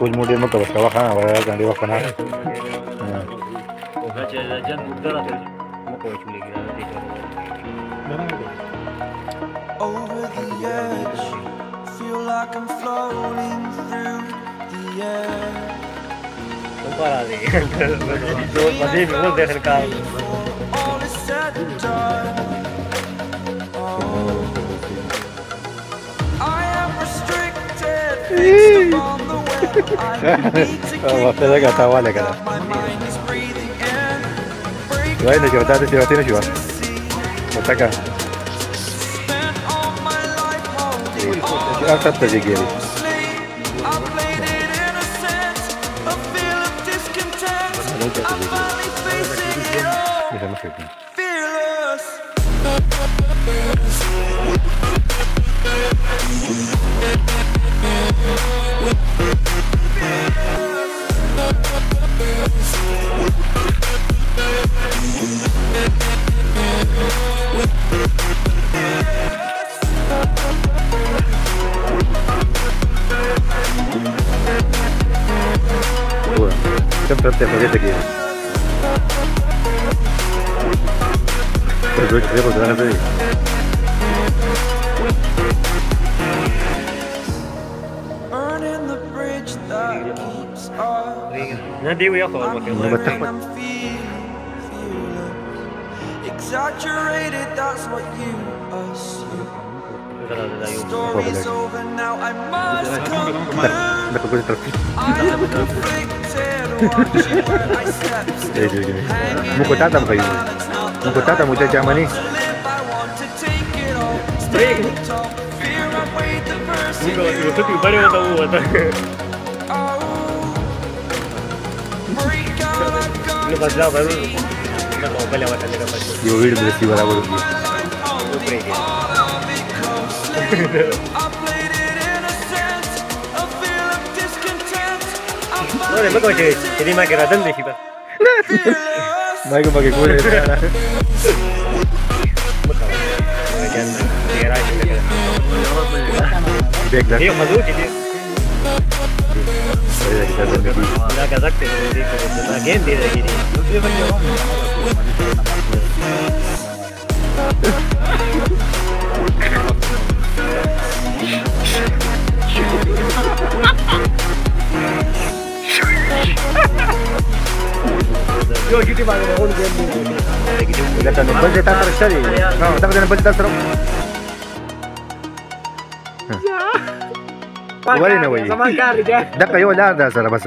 مودير مكة بس كواخا ولا كان دي a نعم Over the edge, feel like I'm floating through the air. Compara de, más bien me a. I am restricted. Oh, talaga, the tawa habit ka na. that? To Jigiri. I played it innocent, a feel of discontent. I'm finally facing it all, Bisa masuk. fearless. Kita tetap pakai Jigiri. Berdua dia berdua nanti. Burning the bridge that keeps us. Nanti aku I'm mau pakai Nomor living, takut. I'm feeling, feeling. Exaggerated, that's what you assume. Story's over now, I must conclude. Dapat ko terus. I am conflicted, watching where my steps Eh, jadi gini. hanging Muko tata mo kayo. balance, not the Muko tata mo dyan ni. to live, I want to take it all. Stand tall, fear outweighed the Itu balik atau buat? Oh, break out, I've got Lepas dah Olha, ma come che ti rimane la tendecipa. Ma come che cuore era. Io ma tu che La. یو ګټي باندې هول ګیم دی دا نو بل ځای تاسو شته دی نو دا نه بل تاسو ولې نه وایي دا یو لار ده سره بس